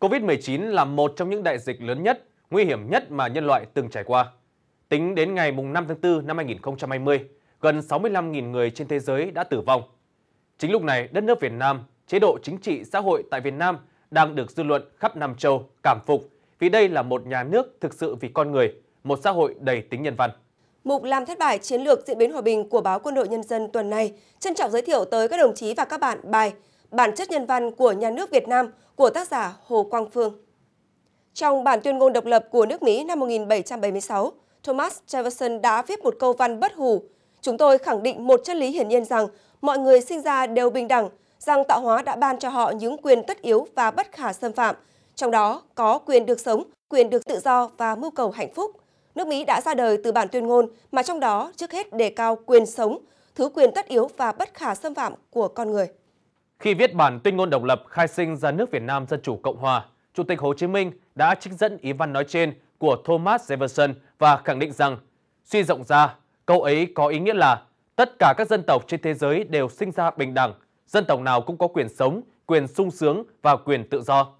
COVID-19 là một trong những đại dịch lớn nhất, nguy hiểm nhất mà nhân loại từng trải qua. Tính đến ngày 5 tháng 4 năm 2020, gần 65.000 người trên thế giới đã tử vong. Chính lúc này, đất nước Việt Nam, chế độ chính trị xã hội tại Việt Nam đang được dư luận khắp Nam Châu cảm phục vì đây là một nhà nước thực sự vì con người, một xã hội đầy tính nhân văn. Mục làm thất bại chiến lược diễn biến hòa bình của báo Quân đội Nhân dân tuần này trân trọng giới thiệu tới các đồng chí và các bạn bài Bản chất nhân văn của nhà nước Việt Nam của tác giả Hồ Quang Phương. Trong bản tuyên ngôn độc lập của nước Mỹ năm 1776, Thomas Jefferson đã viết một câu văn bất hủ. Chúng tôi khẳng định một chân lý hiển nhiên rằng mọi người sinh ra đều bình đẳng, rằng tạo hóa đã ban cho họ những quyền tất yếu và bất khả xâm phạm, trong đó có quyền được sống, quyền được tự do và mưu cầu hạnh phúc. Nước Mỹ đã ra đời từ bản tuyên ngôn mà trong đó trước hết đề cao quyền sống, thứ quyền tất yếu và bất khả xâm phạm của con người. Khi viết bản tuyên ngôn độc lập khai sinh ra nước Việt Nam Dân Chủ Cộng Hòa, Chủ tịch Hồ Chí Minh đã trích dẫn ý văn nói trên của Thomas Jefferson và khẳng định rằng, suy rộng ra, câu ấy có ý nghĩa là tất cả các dân tộc trên thế giới đều sinh ra bình đẳng, dân tộc nào cũng có quyền sống, quyền sung sướng và quyền tự do.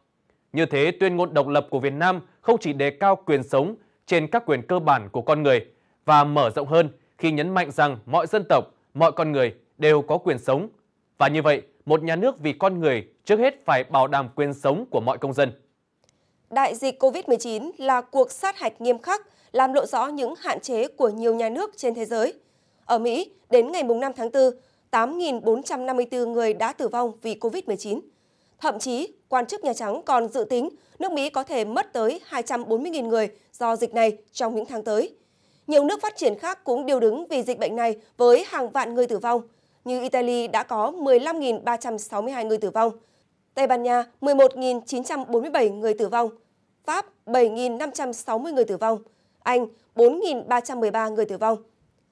Như thế, tuyên ngôn độc lập của Việt Nam không chỉ đề cao quyền sống trên các quyền cơ bản của con người và mở rộng hơn khi nhấn mạnh rằng mọi dân tộc, mọi con người đều có quyền sống. Và như vậy, một nhà nước vì con người trước hết phải bảo đảm quyền sống của mọi công dân. Đại dịch COVID-19 là cuộc sát hạch nghiêm khắc, làm lộ rõ những hạn chế của nhiều nhà nước trên thế giới. Ở Mỹ, đến ngày 5 tháng 4, 8.454 người đã tử vong vì COVID-19. Thậm chí, quan chức Nhà Trắng còn dự tính nước Mỹ có thể mất tới 240.000 người do dịch này trong những tháng tới. Nhiều nước phát triển khác cũng điều đứng vì dịch bệnh này với hàng vạn người tử vong – như Italy đã có 15.362 người tử vong, Tây Ban Nha 11.947 người tử vong, Pháp 7.560 người tử vong, Anh 4.313 người tử vong.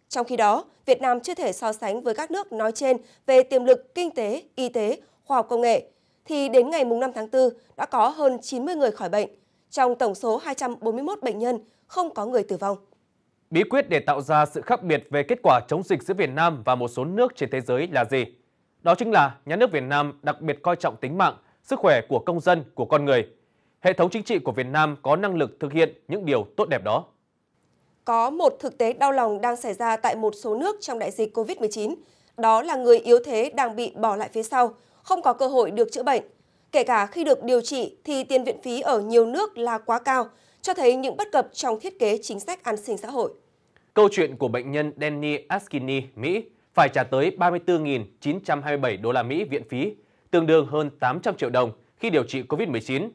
Trong khi đó, Việt Nam chưa thể so sánh với các nước nói trên về tiềm lực kinh tế, y tế, khoa học công nghệ, thì đến ngày 5 tháng 4 đã có hơn 90 người khỏi bệnh. Trong tổng số 241 bệnh nhân, không có người tử vong. Bí quyết để tạo ra sự khác biệt về kết quả chống dịch giữa Việt Nam và một số nước trên thế giới là gì? Đó chính là nhà nước Việt Nam đặc biệt coi trọng tính mạng, sức khỏe của công dân, của con người. Hệ thống chính trị của Việt Nam có năng lực thực hiện những điều tốt đẹp đó. Có một thực tế đau lòng đang xảy ra tại một số nước trong đại dịch COVID-19. Đó là người yếu thế đang bị bỏ lại phía sau, không có cơ hội được chữa bệnh. Kể cả khi được điều trị thì tiền viện phí ở nhiều nước là quá cao, cho thấy những bất cập trong thiết kế chính sách an sinh xã hội. Câu chuyện của bệnh nhân Danny Askini, Mỹ phải trả tới 34.927 đô la Mỹ viện phí, tương đương hơn 800 triệu đồng khi điều trị COVID-19,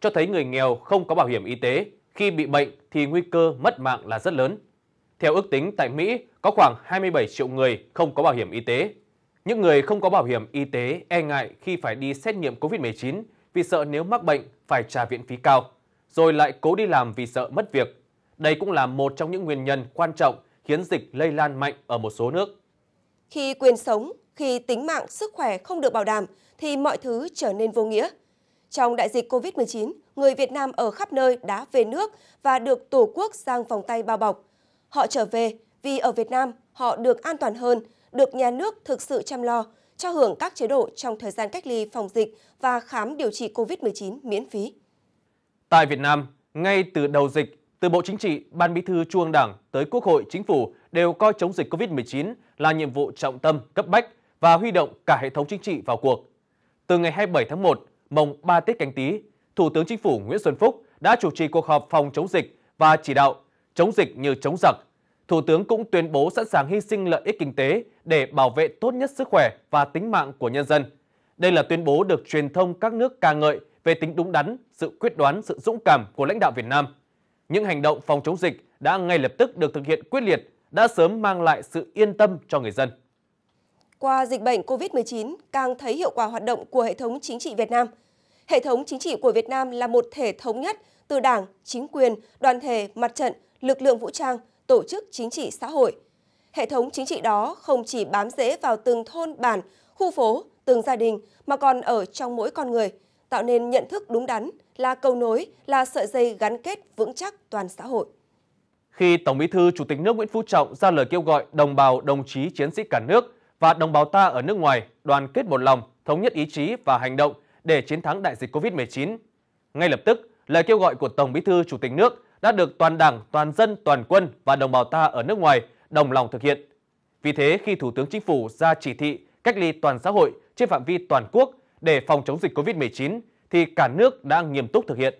cho thấy người nghèo không có bảo hiểm y tế, khi bị bệnh thì nguy cơ mất mạng là rất lớn. Theo ước tính tại Mỹ, có khoảng 27 triệu người không có bảo hiểm y tế. Những người không có bảo hiểm y tế e ngại khi phải đi xét nghiệm COVID-19 vì sợ nếu mắc bệnh phải trả viện phí cao rồi lại cố đi làm vì sợ mất việc. Đây cũng là một trong những nguyên nhân quan trọng khiến dịch lây lan mạnh ở một số nước. Khi quyền sống, khi tính mạng, sức khỏe không được bảo đảm thì mọi thứ trở nên vô nghĩa. Trong đại dịch COVID-19, người Việt Nam ở khắp nơi đã về nước và được Tổ quốc giang vòng tay bao bọc. Họ trở về vì ở Việt Nam họ được an toàn hơn, được nhà nước thực sự chăm lo, cho hưởng các chế độ trong thời gian cách ly phòng dịch và khám điều trị COVID-19 miễn phí. Tại Việt Nam, ngay từ đầu dịch, từ Bộ Chính trị, Ban Bí thư Trung ương Đảng tới Quốc hội, Chính phủ đều coi chống dịch COVID-19 là nhiệm vụ trọng tâm, cấp bách và huy động cả hệ thống chính trị vào cuộc. Từ ngày 27 tháng 1, mồng 3 Tết Canh Tý, Thủ tướng Chính phủ Nguyễn Xuân Phúc đã chủ trì cuộc họp phòng chống dịch và chỉ đạo chống dịch như chống giặc. Thủ tướng cũng tuyên bố sẵn sàng hy sinh lợi ích kinh tế để bảo vệ tốt nhất sức khỏe và tính mạng của nhân dân. Đây là tuyên bố được truyền thông các nước ca ngợi về tính đúng đắn, sự quyết đoán, sự dũng cảm của lãnh đạo Việt Nam. Những hành động phòng chống dịch đã ngay lập tức được thực hiện quyết liệt, đã sớm mang lại sự yên tâm cho người dân. Qua dịch bệnh COVID-19 càng thấy hiệu quả hoạt động của hệ thống chính trị Việt Nam. Hệ thống chính trị của Việt Nam là một thể thống nhất từ Đảng, chính quyền, đoàn thể, mặt trận, lực lượng vũ trang, tổ chức chính trị xã hội. Hệ thống chính trị đó không chỉ bám rễ vào từng thôn bản, khu phố, từng gia đình mà còn ở trong mỗi con người – tạo nên nhận thức đúng đắn, là cầu nối, là sợi dây gắn kết vững chắc toàn xã hội. Khi Tổng Bí thư Chủ tịch nước Nguyễn Phú Trọng ra lời kêu gọi đồng bào, đồng chí chiến sĩ cả nước và đồng bào ta ở nước ngoài đoàn kết một lòng, thống nhất ý chí và hành động để chiến thắng đại dịch Covid-19, Ngay lập tức, lời kêu gọi của Tổng Bí thư Chủ tịch nước đã được toàn Đảng, toàn dân, toàn quân và đồng bào ta ở nước ngoài đồng lòng thực hiện. Vì thế, khi Thủ tướng Chính phủ ra chỉ thị cách ly toàn xã hội trên phạm vi toàn quốc để phòng chống dịch COVID-19 thì cả nước đã nghiêm túc thực hiện.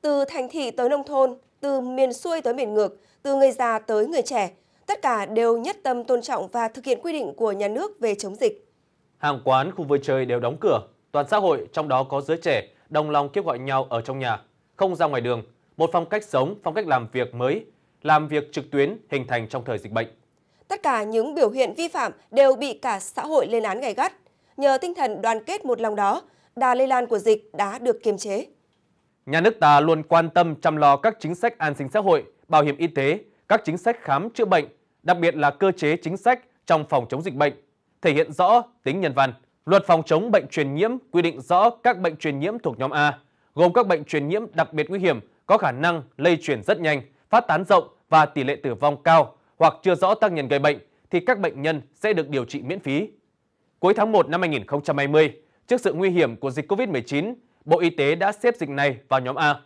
Từ thành thị tới nông thôn, từ miền xuôi tới miền ngược, từ người già tới người trẻ, tất cả đều nhất tâm tôn trọng và thực hiện quy định của nhà nước về chống dịch. Hàng quán, khu vui chơi đều đóng cửa, toàn xã hội trong đó có giới trẻ đồng lòng kêu gọi nhau ở trong nhà, không ra ngoài đường, một phong cách sống, phong cách làm việc mới, làm việc trực tuyến hình thành trong thời dịch bệnh. Tất cả những biểu hiện vi phạm đều bị cả xã hội lên án gay gắt. Nhờ tinh thần đoàn kết một lòng đó, đà lây lan của dịch đã được kiềm chế. Nhà nước ta luôn quan tâm chăm lo các chính sách an sinh xã hội, bảo hiểm y tế, các chính sách khám chữa bệnh, đặc biệt là cơ chế chính sách trong phòng chống dịch bệnh, thể hiện rõ tính nhân văn. Luật phòng chống bệnh truyền nhiễm quy định rõ các bệnh truyền nhiễm thuộc nhóm A, gồm các bệnh truyền nhiễm đặc biệt nguy hiểm có khả năng lây truyền rất nhanh, phát tán rộng và tỷ lệ tử vong cao hoặc chưa rõ tác nhân gây bệnh thì các bệnh nhân sẽ được điều trị miễn phí. Cuối tháng 1 năm 2020, trước sự nguy hiểm của dịch COVID-19, Bộ Y tế đã xếp dịch này vào nhóm A.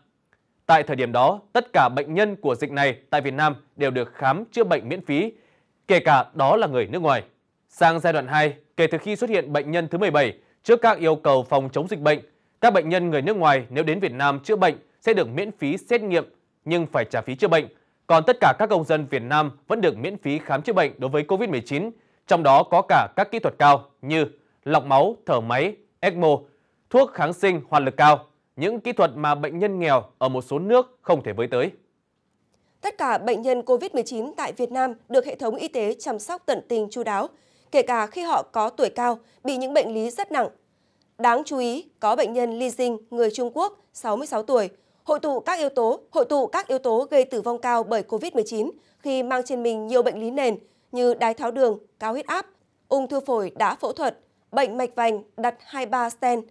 Tại thời điểm đó, tất cả bệnh nhân của dịch này tại Việt Nam đều được khám chữa bệnh miễn phí, kể cả đó là người nước ngoài. Sang giai đoạn 2, kể từ khi xuất hiện bệnh nhân thứ 17, trước các yêu cầu phòng chống dịch bệnh, các bệnh nhân người nước ngoài nếu đến Việt Nam chữa bệnh sẽ được miễn phí xét nghiệm nhưng phải trả phí chữa bệnh. Còn tất cả các công dân Việt Nam vẫn được miễn phí khám chữa bệnh đối với COVID-19, trong đó có cả các kỹ thuật cao như lọc máu, thở máy, ECMO, thuốc kháng sinh hoạt lực cao, những kỹ thuật mà bệnh nhân nghèo ở một số nước không thể với tới. Tất cả bệnh nhân COVID-19 tại Việt Nam được hệ thống y tế chăm sóc tận tình chu đáo, kể cả khi họ có tuổi cao, bị những bệnh lý rất nặng. Đáng chú ý, có bệnh nhân Li Jing, người Trung Quốc, 66 tuổi, hội tụ các yếu tố, hội tụ các yếu tố gây tử vong cao bởi COVID-19 khi mang trên mình nhiều bệnh lý nền như đái tháo đường, cao huyết áp, ung thư phổi đã phẫu thuật, bệnh mạch vành đặt 23 stent,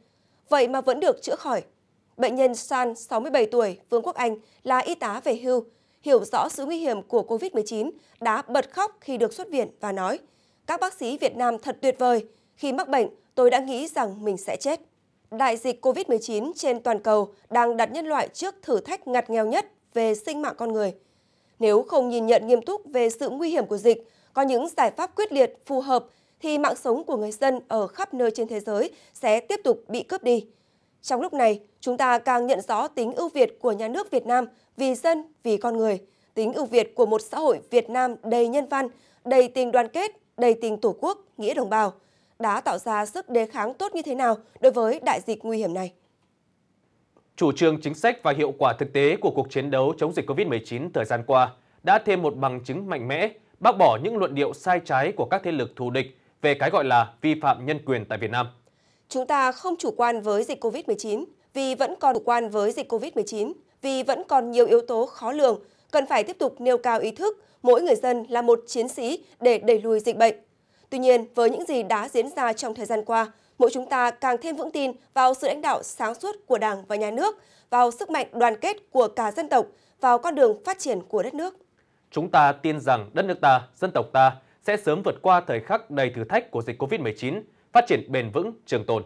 vậy mà vẫn được chữa khỏi. Bệnh nhân San, 67 tuổi, Vương quốc Anh, là y tá về hưu, hiểu rõ sự nguy hiểm của COVID-19, đã bật khóc khi được xuất viện và nói, các bác sĩ Việt Nam thật tuyệt vời, khi mắc bệnh tôi đã nghĩ rằng mình sẽ chết. Đại dịch COVID-19 trên toàn cầu đang đặt nhân loại trước thử thách ngặt nghèo nhất về sinh mạng con người. Nếu không nhìn nhận nghiêm túc về sự nguy hiểm của dịch, có những giải pháp quyết liệt, phù hợp, thì mạng sống của người dân ở khắp nơi trên thế giới sẽ tiếp tục bị cướp đi. Trong lúc này, chúng ta càng nhận rõ tính ưu việt của nhà nước Việt Nam vì dân, vì con người, tính ưu việt của một xã hội Việt Nam đầy nhân văn, đầy tình đoàn kết, đầy tình tổ quốc, nghĩa đồng bào, đã tạo ra sức đề kháng tốt như thế nào đối với đại dịch nguy hiểm này. Chủ trương chính sách và hiệu quả thực tế của cuộc chiến đấu chống dịch COVID-19 thời gian qua đã thêm một bằng chứng mạnh mẽ bác bỏ những luận điệu sai trái của các thế lực thù địch về cái gọi là vi phạm nhân quyền tại Việt Nam. Chúng ta không chủ quan với dịch COVID-19 vì vẫn còn chủ quan với dịch COVID-19 vì vẫn còn nhiều yếu tố khó lường, cần phải tiếp tục nêu cao ý thức mỗi người dân là một chiến sĩ để đẩy lùi dịch bệnh. Tuy nhiên, với những gì đã diễn ra trong thời gian qua, mỗi chúng ta càng thêm vững tin vào sự lãnh đạo sáng suốt của Đảng và Nhà nước, vào sức mạnh đoàn kết của cả dân tộc, vào con đường phát triển của đất nước. Chúng ta tin rằng đất nước ta, dân tộc ta sẽ sớm vượt qua thời khắc đầy thử thách của dịch COVID-19, phát triển bền vững, trường tồn.